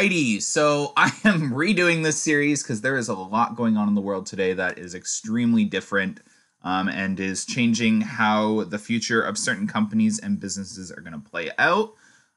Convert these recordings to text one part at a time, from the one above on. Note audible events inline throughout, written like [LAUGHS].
Alrighty, so [LAUGHS] I am redoing this series because there is a lot going on in the world today that is extremely different um, and is changing how the future of certain companies and businesses are going to play out.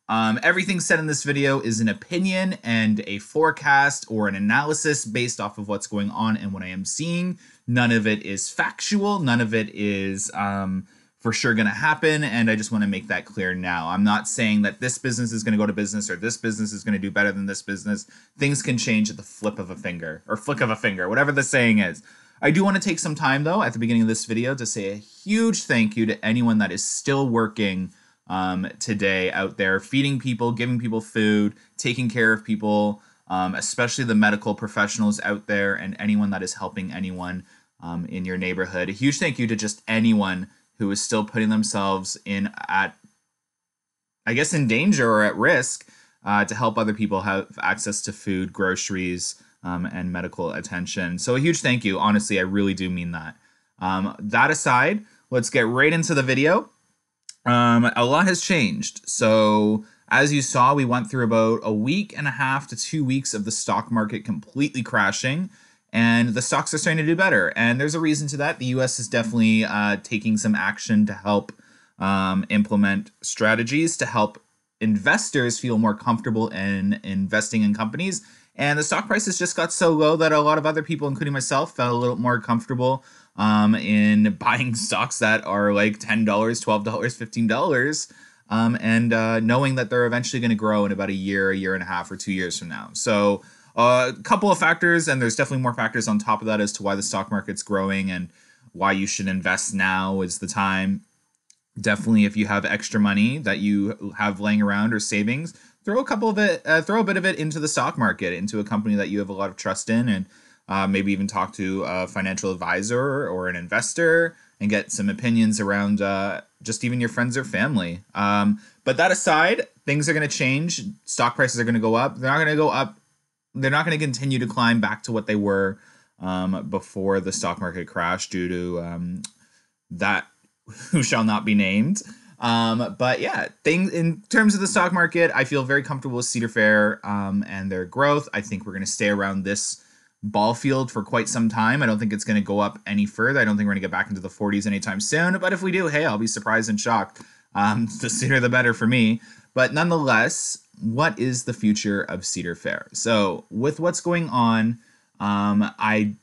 Um, everything said in this video is an opinion and a forecast or an analysis based off of what's going on and what I am seeing. None of it is factual. None of it is um, for sure going to happen. And I just want to make that clear now. I'm not saying that this business is going to go to business or this business is going to do better than this business. Things can change at the flip of a finger or flick of a finger, whatever the saying is. I do want to take some time, though, at the beginning of this video to say a huge thank you to anyone that is still working um, today out there, feeding people, giving people food, taking care of people, um, especially the medical professionals out there, and anyone that is helping anyone um, in your neighborhood. A huge thank you to just anyone who is still putting themselves in at I guess in danger or at risk uh, to help other people have access to food, groceries, um, and medical attention. So a huge thank you. Honestly, I really do mean that. Um, that aside, let's get right into the video. Um, a lot has changed. So as you saw, we went through about a week and a half to two weeks of the stock market completely crashing and the stocks are starting to do better. And there's a reason to that. The US is definitely uh, taking some action to help um, implement strategies to help investors feel more comfortable in investing in companies. And the stock prices just got so low that a lot of other people, including myself, felt a little more comfortable um, in [LAUGHS] buying stocks that are like $10, $12, $15. Um, and uh, knowing that they're eventually going to grow in about a year, a year and a half, or two years from now. So a couple of factors, and there's definitely more factors on top of that as to why the stock market's growing and why you should invest now is the time. Definitely, if you have extra money that you have laying around or savings, throw a couple of it, uh, throw a bit of it into the stock market, into a company that you have a lot of trust in, and uh, maybe even talk to a financial advisor or an investor and get some opinions around uh, just even your friends or family. Um, but that aside, things are going to change. Stock prices are going to go up. They're not going to go up they're not going to continue to climb back to what they were um, before the stock market crash due to um, that [LAUGHS] who shall not be named. Um, but yeah, things in terms of the stock market, I feel very comfortable with Cedar Fair um, and their growth. I think we're going to stay around this ball field for quite some time. I don't think it's going to go up any further. I don't think we're going to get back into the 40s anytime soon. But if we do, hey, I'll be surprised and shocked. Um, [LAUGHS] the sooner the better for me. But nonetheless, what is the future of Cedar Fair? So, with what's going on, um, I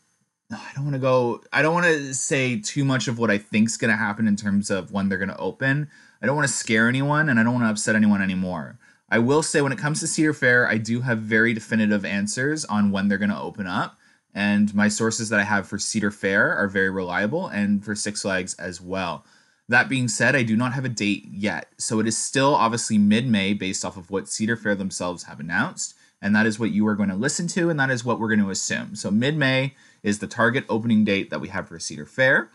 I don't want to go. I don't want to say too much of what I think's going to happen in terms of when they're going to open. I don't want to scare anyone, and I don't want to upset anyone anymore. I will say when it comes to Cedar Fair, I do have very definitive answers on when they're going to open up, and my sources that I have for Cedar Fair are very reliable, and for Six Flags as well. That being said, I do not have a date yet, so it is still obviously mid May based off of what Cedar Fair themselves have announced, and that is what you are going to listen to, and that is what we're going to assume. So mid May is the target opening date that we have for Cedar Fair.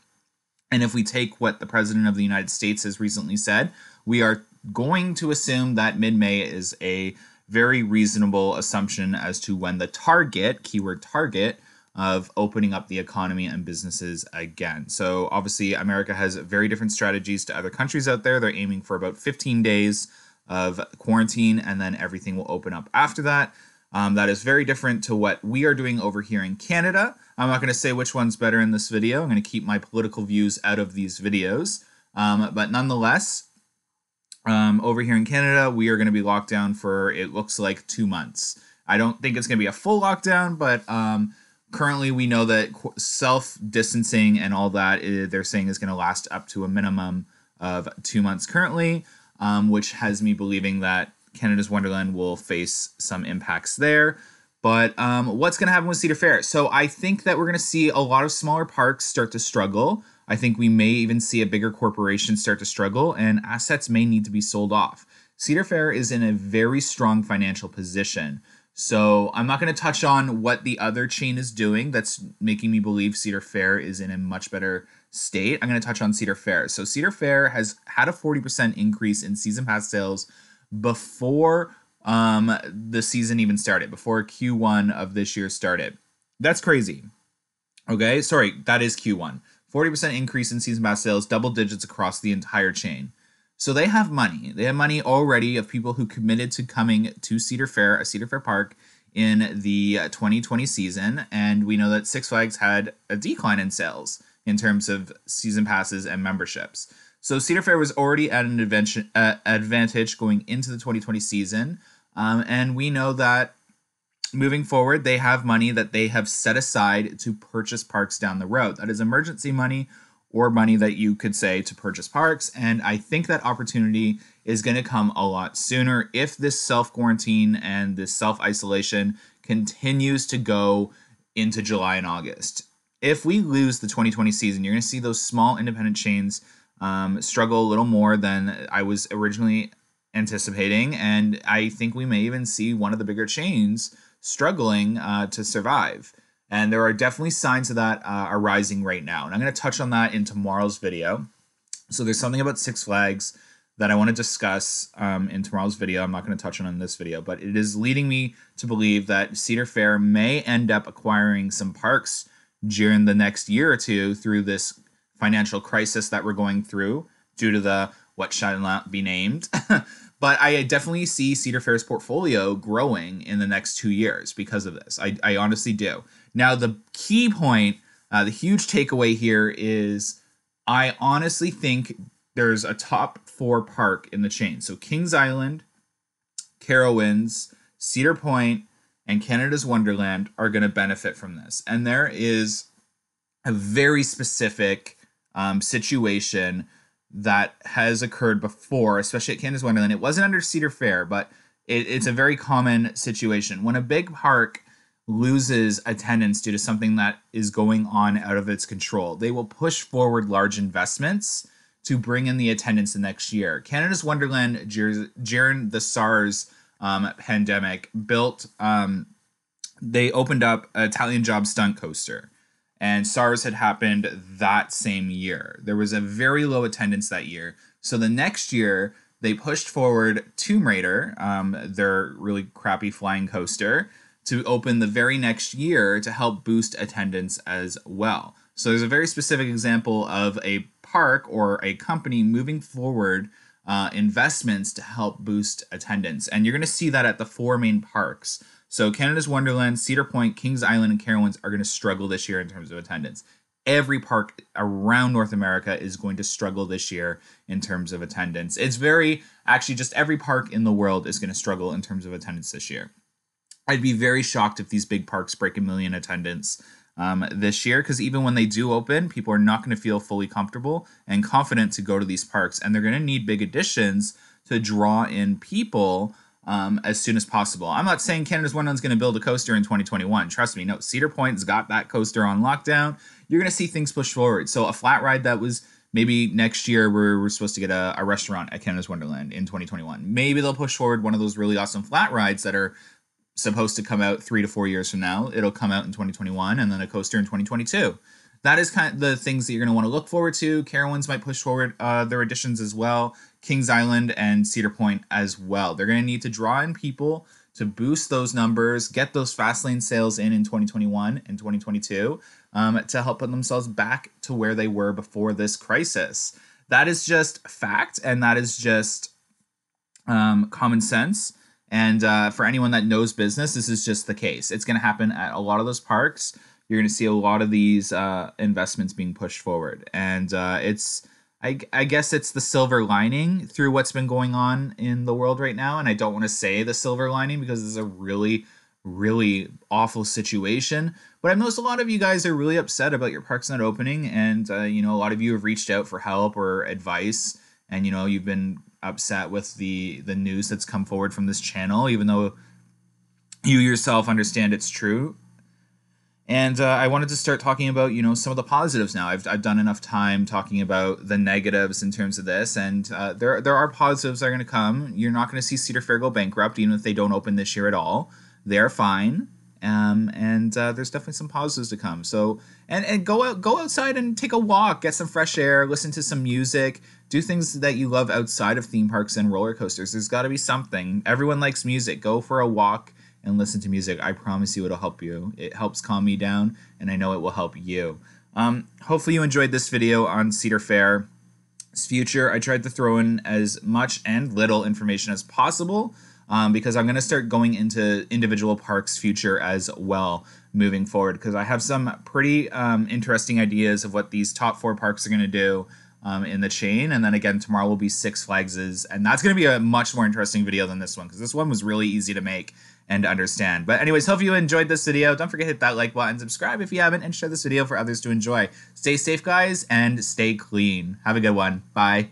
And if we take what the President of the United States has recently said, we are going to assume that mid May is a very reasonable assumption as to when the target, keyword target, of opening up the economy and businesses again. So, obviously, America has very different strategies to other countries out there. They're aiming for about 15 days of quarantine, and then everything will open up after that. Um, that is very different to what we are doing over here in Canada. I'm not going to say which one's better in this video. I'm going to keep my political views out of these videos. Um, but nonetheless, um, over here in Canada, we are going to be locked down for it looks like two months. I don't think it's going to be a full lockdown, but um, currently we know that self distancing and all that eh, they're saying is going to last up to a minimum of two months currently, um, which has me believing that Canada's Wonderland will face some impacts there. But um, what's going to happen with Cedar Fair? So I think that we're going to see a lot of smaller parks start to struggle. I think we may even see a bigger corporation start to struggle, and assets may need to be sold off. Cedar Fair is in a very strong financial position. So I'm not going to touch on what the other chain is doing that's making me believe Cedar Fair is in a much better state. I'm going to touch on Cedar Fair. So Cedar Fair has had a 40% increase in season pass sales before um, the season even started, before Q1 of this year started. That's crazy. Okay, sorry, that is Q1. 40% increase in season pass sales, double digits across the entire chain. So they have money. They have money already of people who committed to coming to Cedar Fair, a Cedar Fair Park in the 2020 season. And we know that Six Flags had a decline in sales in terms of season passes and memberships. So Cedar Fair was already at an uh, advantage going into the 2020 season. Um, and we know that moving forward, they have money that they have set aside to purchase parks down the road. That is emergency money or money that you could say to purchase parks. And I think that opportunity is going to come a lot sooner if this self quarantine and this self isolation continues to go into July and August. If we lose the 2020 season, you're going to see those small independent chains um, struggle a little more than I was originally anticipating. And I think we may even see one of the bigger chains struggling uh, to survive. And there are definitely signs of that uh, arising right now. And I'm going to touch on that in tomorrow's video. So there's something about Six Flags that I want to discuss um, in tomorrow's video. I'm not going to touch on in this video, but it is leading me to believe that Cedar Fair may end up acquiring some parks during the next year or two through this financial crisis that we're going through due to the what shall not be named. [LAUGHS] but I definitely see Cedar Fair's portfolio growing in the next two years because of this. I, I honestly do. Now, the key point, uh, the huge takeaway here is I honestly think there's a top four park in the chain. So Kings Island, Carowinds, Cedar Point, and Canada's Wonderland are going to benefit from this. And there is a very specific um, situation that has occurred before, especially at Canada's Wonderland. It wasn't under Cedar Fair, but it, it's a very common situation. When a big park loses attendance due to something that is going on out of its control, they will push forward large investments to bring in the attendance the next year. Canada's Wonderland, during the SARS um, pandemic, built, um, they opened up an Italian Job stunt coaster and SARS had happened that same year. There was a very low attendance that year. So the next year, they pushed forward Tomb Raider, um, their really crappy flying coaster, to open the very next year to help boost attendance as well. So there's a very specific example of a park or a company moving forward uh, investments to help boost attendance. And you're going to see that at the four main parks. So Canada's Wonderland, Cedar Point, Kings Island, and Carowinds are going to struggle this year in terms of attendance. Every park around North America is going to struggle this year in terms of attendance. It's very, actually, just every park in the world is going to struggle in terms of attendance this year. I'd be very shocked if these big parks break a million attendance um, this year because even when they do open, people are not going to feel fully comfortable and confident to go to these parks. And they're going to need big additions to draw in people um, as soon as possible. I'm not saying Canada's One Wonderland's going to build a coaster in 2021. Trust me, no. Cedar Point's got that coaster on lockdown. You're going to see things push forward. So a flat ride that was maybe next year we're, we're supposed to get a, a restaurant at Canada's Wonderland in 2021. Maybe they'll push forward one of those really awesome flat rides that are supposed to come out three to four years from now. It'll come out in 2021 and then a coaster in 2022 that is kind of the things that you're going to want to look forward to. Carowinds might push forward uh, their additions as well. Kings Island and Cedar Point as well. They're going to need to draw in people to boost those numbers, get those fast lane sales in in 2021 and 2022 um, to help put themselves back to where they were before this crisis. That is just fact, and that is just um, common sense. And uh, for anyone that knows business, this is just the case. It's going to happen at a lot of those parks you're going to see a lot of these uh, investments being pushed forward. And uh, it's, I, I guess it's the silver lining through what's been going on in the world right now. And I don't want to say the silver lining because it's a really, really awful situation. But I've noticed a lot of you guys are really upset about your parks not opening. And, uh, you know, a lot of you have reached out for help or advice. And, you know, you've been upset with the the news that's come forward from this channel, even though you yourself understand it's true and uh, I wanted to start talking about, you know, some of the positives now. I've, I've done enough time talking about the negatives in terms of this, and uh, there there are positives that are going to come. You're not going to see Cedar Fair go bankrupt, even if they don't open this year at all. They're fine, um, and uh, there's definitely some positives to come. So, and and go out, go outside and take a walk, get some fresh air, listen to some music, do things that you love outside of theme parks and roller coasters. There's got to be something. Everyone likes music. Go for a walk and listen to music. I promise you it'll help you. It helps calm me down, and I know it will help you. Um, hopefully, you enjoyed this video on Cedar Fair's future, I tried to throw in as much and little information as possible um, because I'm going to start going into individual parks' future as well moving forward because I have some pretty um, interesting ideas of what these top four parks are going to do. Um, in the chain. And then again, tomorrow will be Six Flags's, and that's going to be a much more interesting video than this one because this one was really easy to make and understand. But anyways, hope you enjoyed this video. Don't forget to hit that like button, subscribe if you haven't, and share this video for others to enjoy. Stay safe, guys, and stay clean. Have a good one. Bye.